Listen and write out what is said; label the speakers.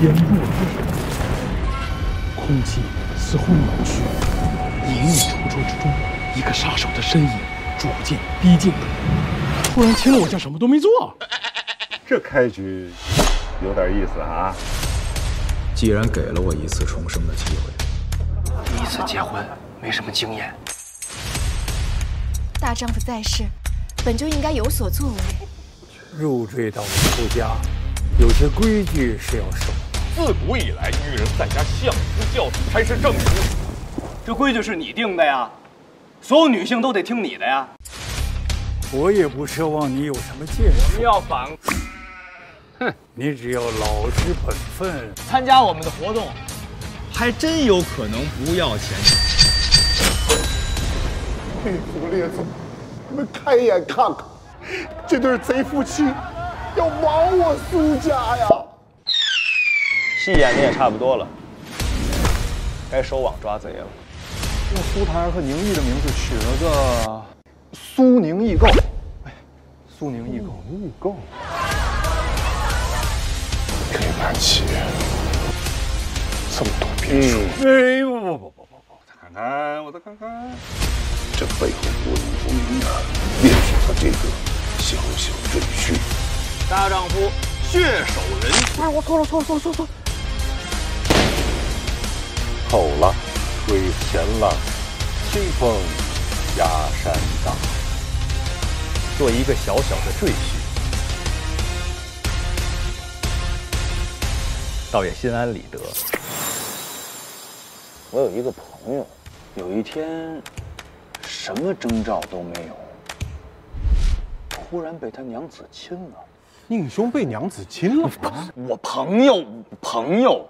Speaker 1: 天若地空气似乎扭曲，隐隐绰绰之中，一个杀手的身影逐渐逼近。突然听了我像什么都没做，
Speaker 2: 这开局有点意思啊！
Speaker 3: 既然给了我一次重生的机会，
Speaker 4: 第一次结婚没什么经验。
Speaker 5: 大丈夫在世，本就应该有所作为。
Speaker 6: 入赘到夫家，有些规矩是要守。
Speaker 7: 自古以来，女人在家相夫教子才是正途。
Speaker 4: 这规矩是你定的呀，所有女性都得听你的呀。
Speaker 6: 我也不奢望你有什么建树。
Speaker 7: 我们要反。
Speaker 6: 哼，你只要老实本分，
Speaker 4: 参加我们的活动，
Speaker 3: 还真有可能不要钱。
Speaker 2: 列祖列宗，你们开眼看看，这对贼夫妻要亡我苏家呀！
Speaker 8: 戏演的也差不多了，该收网抓贼了。
Speaker 9: 用苏檀儿和宁毅的名字取了个苏宁易购。哎，苏宁易购，
Speaker 2: 易购。黑白棋这么多变数。
Speaker 9: 哎，不不不不不不，我再看看，我再看看。
Speaker 2: 这背后不明不明的，便是他这个小小赘婿。
Speaker 7: 大丈夫血手人。
Speaker 9: 哎，我错了错了错了错了。
Speaker 2: 好了，危险了，清风压山大。
Speaker 3: 做一个小小的赘婿，倒也心安理得。
Speaker 8: 我有一个朋友，有一天，什么征兆都没有，忽然被他娘子亲了。
Speaker 9: 宁兄被娘子亲了？
Speaker 8: 我朋友，朋友。